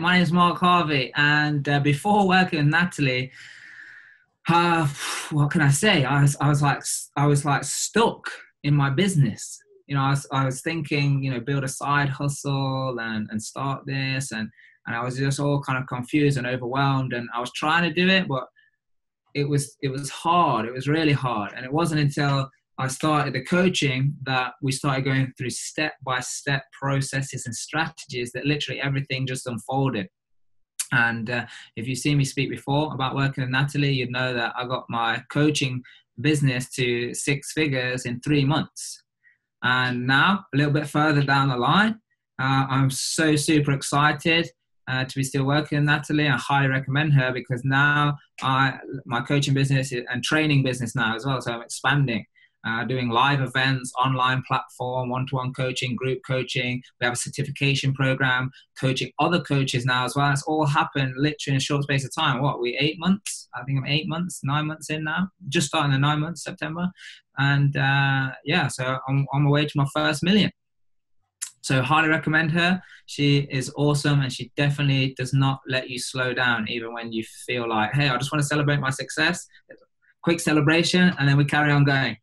my name is Mark Harvey, and uh, before working with Natalie, uh, what can I say? I was, I was like, I was like stuck in my business. You know, I was, I was thinking, you know, build a side hustle and, and start this, and and I was just all kind of confused and overwhelmed, and I was trying to do it, but it was it was hard. It was really hard, and it wasn't until I started the coaching that we started going through step by step processes and strategies that literally everything just unfolded. And uh, if you've seen me speak before about working with Natalie, you'd know that I got my coaching business to six figures in three months. And now, a little bit further down the line, uh, I'm so super excited uh, to be still working with Natalie. I highly recommend her because now I my coaching business and training business now as well. So I'm expanding uh, doing live events, online platform, one-to-one coaching, group coaching. We have a certification program, coaching other coaches now as well. It's all happened literally in a short space of time. What we eight months? I think I'm eight months, nine months in now. Just starting the nine months, September, and uh, yeah, so I'm on my way to my first million. So highly recommend her. She is awesome and she definitely does not let you slow down even when you feel like, hey, I just want to celebrate my success. Quick celebration and then we carry on going.